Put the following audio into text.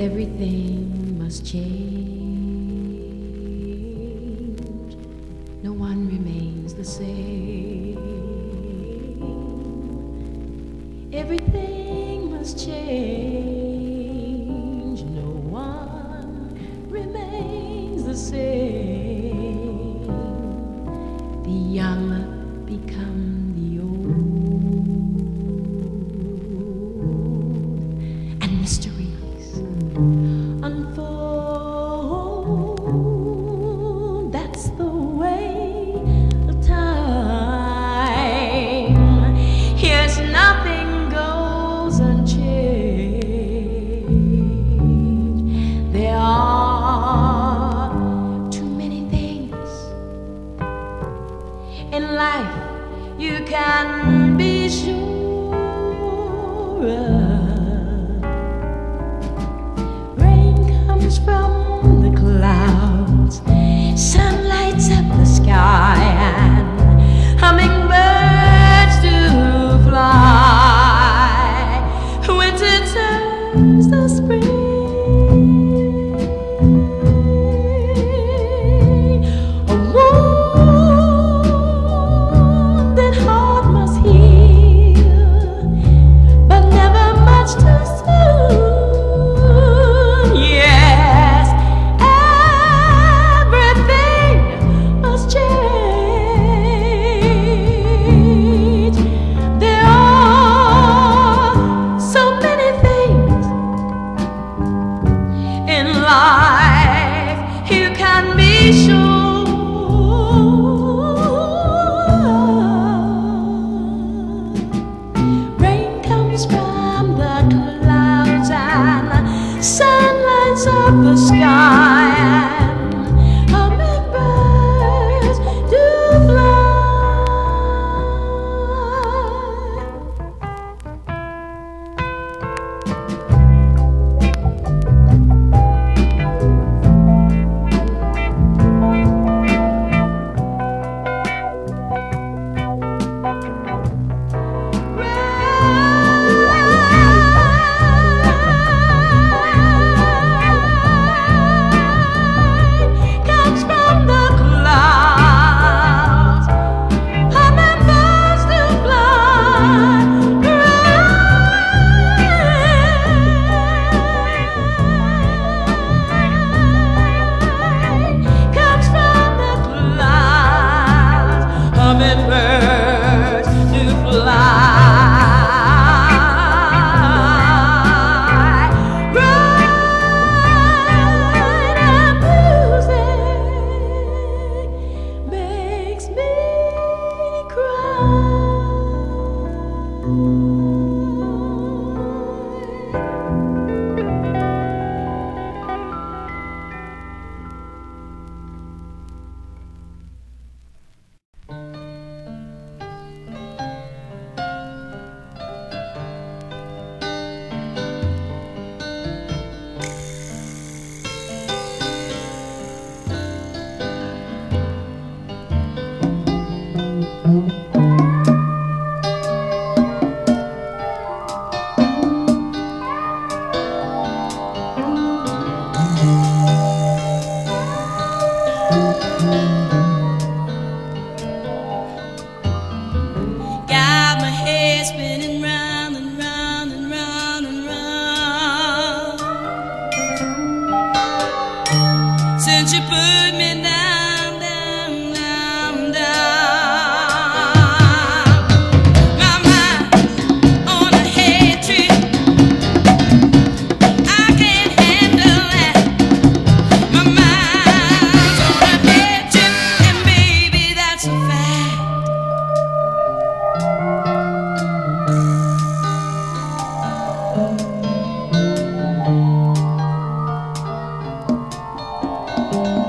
everything must change. No one remains the same. Everything must change. you can be sure. Rain comes from the clouds. Sun Got